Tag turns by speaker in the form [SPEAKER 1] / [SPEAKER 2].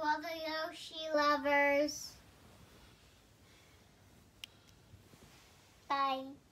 [SPEAKER 1] to all the Yoshi lovers. Bye.